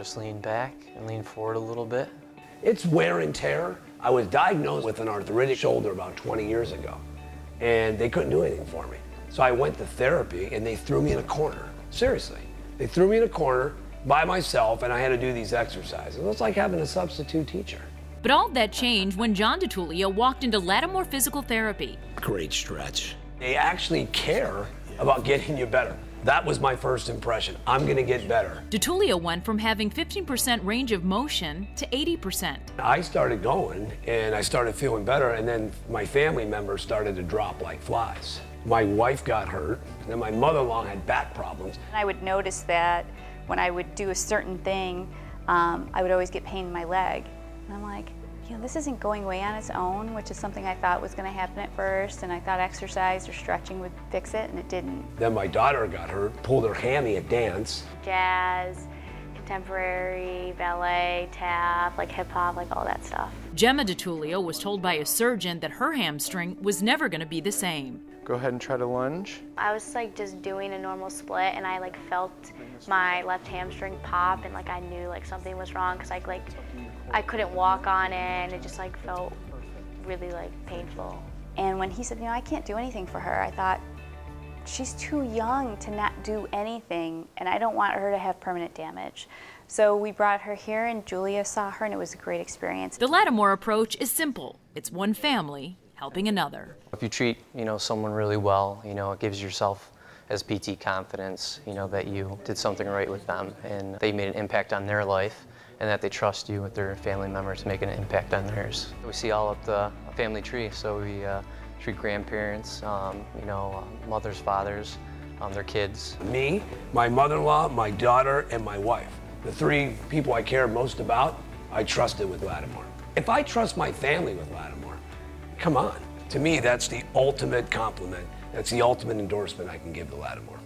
just lean back and lean forward a little bit. It's wear and tear. I was diagnosed with an arthritic shoulder about 20 years ago, and they couldn't do anything for me. So I went to therapy, and they threw me in a corner. Seriously. They threw me in a corner by myself, and I had to do these exercises. It was like having a substitute teacher. But all that changed when John DiTullio walked into Lattimore Physical Therapy. Great stretch. They actually care about getting you better. That was my first impression. I'm going to get better. DiTullio went from having 15% range of motion to 80%. I started going and I started feeling better, and then my family members started to drop like flies. My wife got hurt, and then my mother in law had back problems. I would notice that when I would do a certain thing, um, I would always get pain in my leg. And I'm like, you know, this isn't going away on its own, which is something I thought was going to happen at first, and I thought exercise or stretching would fix it, and it didn't. Then my daughter got hurt, pulled her hammy at dance. Jazz, contemporary, ballet, tap, like hip hop, like all that stuff. Gemma DiTullio was told by a surgeon that her hamstring was never going to be the same. Go ahead and try to lunge. I was like just doing a normal split and I like felt my left hamstring pop and like I knew like something was wrong because I like I couldn't walk on it and it just like felt really like painful. And when he said, you know, I can't do anything for her, I thought, she's too young to not do anything and I don't want her to have permanent damage. So we brought her here and Julia saw her and it was a great experience. The Lattimore approach is simple. It's one family helping another. If you treat, you know, someone really well, you know, it gives yourself as PT confidence, you know, that you did something right with them and they made an impact on their life and that they trust you with their family members making an impact on theirs. We see all up the family tree, so we uh, treat grandparents, um, you know, uh, mothers, fathers, um, their kids. Me, my mother-in-law, my daughter, and my wife. The three people I care most about, I trusted with Lattimore. If I trust my family with Lattimore, come on. To me, that's the ultimate compliment. That's the ultimate endorsement I can give to Lattimore.